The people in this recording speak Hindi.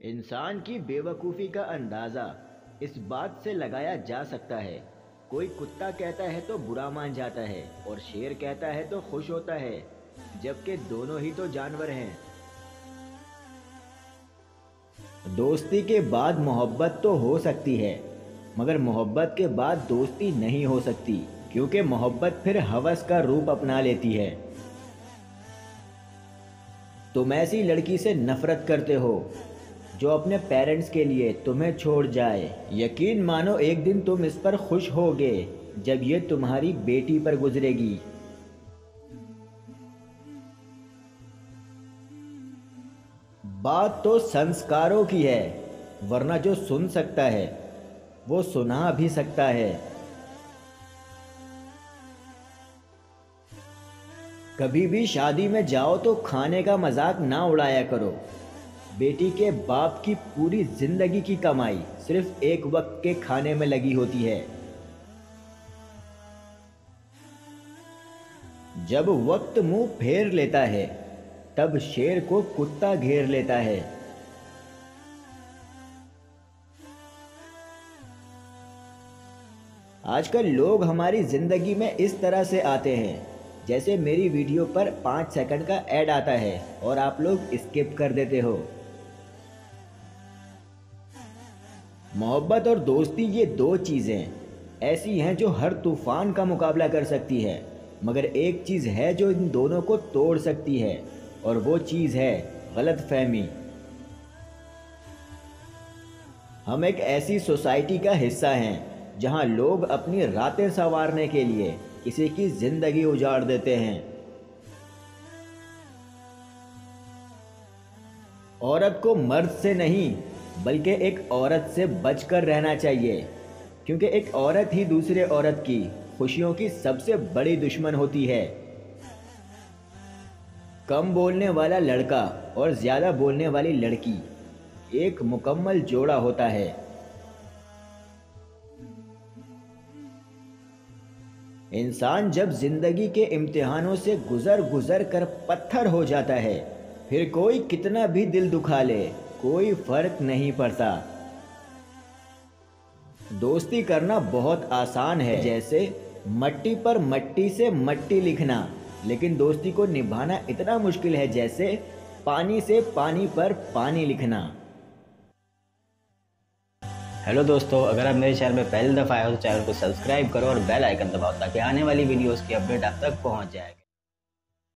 इंसान की बेवकूफ़ी का अंदाज़ा इस बात से लगाया जा सकता है। कोई कुत्ता कहता है तो बुरा मान जाता है और शेर कहता है तो खुश होता है, जबकि दोनों ही तो जानवर हैं। दोस्ती के बाद मोहब्बत तो हो सकती है, मगर मोहब्बत के बाद दोस्ती नहीं हो सकती, क्योंकि मोहब्बत फिर हवस का रूप अपना लेती है। तुम ऐसी लड़की से नफरत करते हो जो अपने पेरेंट्स के लिए तुम्हें छोड़ जाए। यकीन मानो, एक दिन तुम इस पर खुश होगे, जब ये तुम्हारी बेटी पर गुजरेगी। बात तो संस्कारों की है, वरना जो सुन सकता है, वो सुना भी सकता है। कभी भी शादी में जाओ तो खाने का मज़ाक ना उड़ाया करो। बेटी के बाप की पूरी ज़िंदगी की कमाई सिर्फ़ एक वक्त के खाने में लगी होती है। जब वक्त मुँह फेर लेता है, तब शेर को कुत्ता घेर लेता है। आजकल लोग हमारी ज़िंदगी में इस तरह से आते हैं, जैसे मेरी वीडियो पर पाँच सेकंड का ऐड आता है और आप लोग स्किप कर देते हो। मोहब्बत और दोस्ती ये दो चीज़ें ऐसी हैं जो हर तूफ़ान का मुकाबला कर सकती है, मगर एक चीज़ है जो इन दोनों को तोड़ सकती है, और वो चीज़ है गलत फहमी हम एक ऐसी सोसाइटी का हिस्सा हैं, जहाँ लोग अपनी रातें संवारने के लिए किसी की ज़िंदगी उजाड़ देते हैं। औरत को मर्द से नहीं बल्कि एक औरत से बचकर रहना चाहिए, क्योंकि एक औरत ही दूसरे औरत की खुशियों की सबसे बड़ी दुश्मन होती है। कम बोलने वाला लड़का और ज़्यादा बोलने वाली लड़की, एक मुकम्मल जोड़ा होता है। इंसान जब ज़िंदगी के इम्तिहानों से गुज़र गुज़र कर पत्थर हो जाता है, फिर कोई कितना भी दिल दुखा ले। कोई फ़र्क नहीं पड़ता। दोस्ती करना बहुत आसान है, जैसे मट्टी पर मट्टी से मट्टी लिखना। लेकिन दोस्ती को निभाना इतना मुश्किल है, जैसे पानी से पानी पर पानी लिखना। हेलो दोस्तों, अगर आप मेरे चैनल में पहली दफ़ा आए हो तो चैनल को सब्सक्राइब करो और बेल आइकन दबाओ ताकि आने वाली वीडियोस की अपडेट आप तक पहुँच जाए।